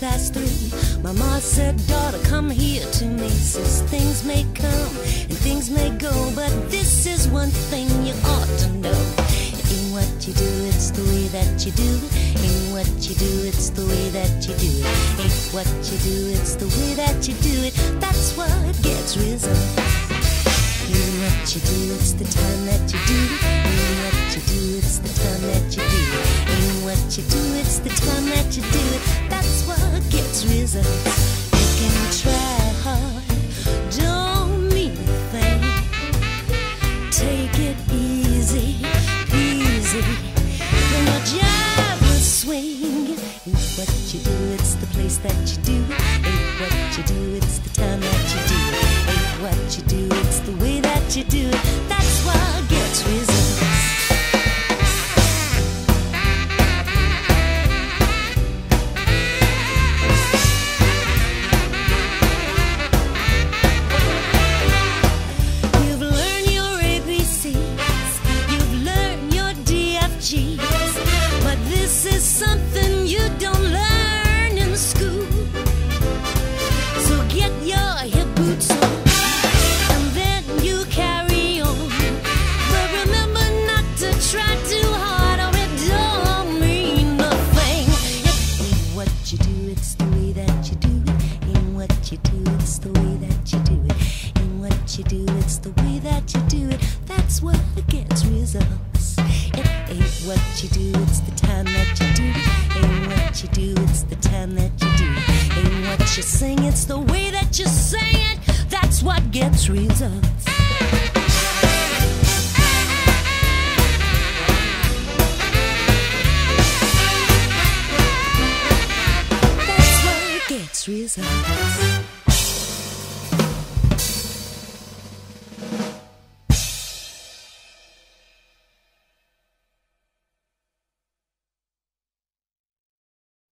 past three. My ma said, daughter, come here to me. Says things may come and things may go, but this is one thing you ought to know. In what you do, it's the way that you do it. In what you do, it's the way that you do it. In what you do, it's the way that you do it. That's what gets results. In what you do, it's the time that you do it. In what you do, it's the time that you do it. In what you do, it's the time that you do it. That's what gets. You can try hard, don't mean a thing. Take it easy, easy. Swing. In what you do, it's the place that you do it's the way that you do it. In what you do, it's the way that you do it. That's what gets results. It ain't what you do, it's the time that you do it. Ain't what you do, it's the time that you do it. Ain't what you sing, it's the way that you sing it. That's what gets results. results.